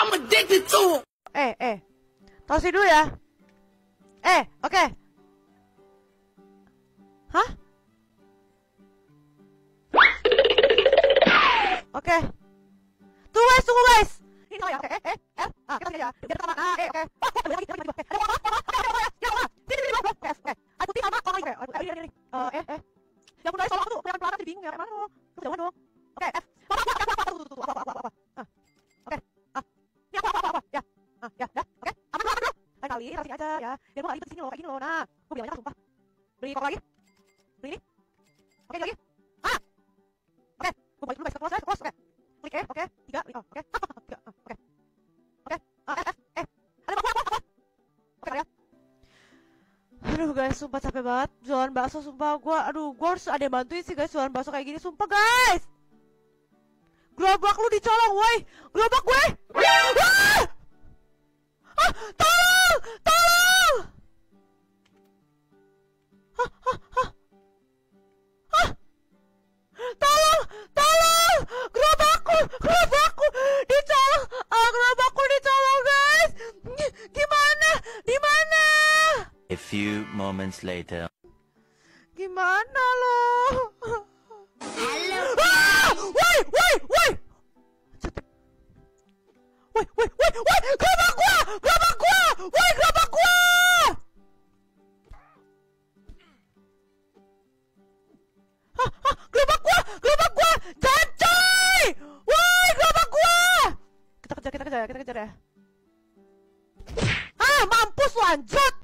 I'm addicted to. Eh, eh. Sini dulu ya. Eh, oke. Hah? Oke. Tunggu guys, tunggu guys. Ini ya. Oke, eh, eh, eh. Ah, kita aja. Biar Ah, eh, oke. Wah, lagi, lagi, lagi. Eh, wah, wah, wah, wah. Ya, wah. Sini, sini, sini. Oke, oke. Ini. Eh, eh, eh. Ya tuh. Ya. Kali, sini aja ya. Biar gua gak ribet di sini loh, kayak gini loh. Nah, gua bilang aja sumpah. Beli kok lagi. Beli ini. Oke, ini lagi. Ah. Oke, gua balik dulu guys, close, close, oke. Klik E, oke. Tiga, oke. Tiga, ah, oke. Oke. Ah, F, F, eh. Ada apa, apa, apa. Oke, ya. Aduh guys, sumpah capek banget jualan bakso, sumpah gua, aduh, gua harus ada yang bantuin sih guys jualan bakso kayak gini, sumpah guys. Gerobak lu dicolong, woi, gerobak gue. A few moments later. Gimana lo? Halo. Ah! Woi, woi, woi. Woi, woi, woi, woi, gerobak gua, gerobak gua, woi gerobak gua. Ah, ah gua, gua, gua. Kita kejar, kita kejar, kita kejar ya. Ah, mampus lanjut.